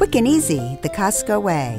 Quick and easy, the Costco way.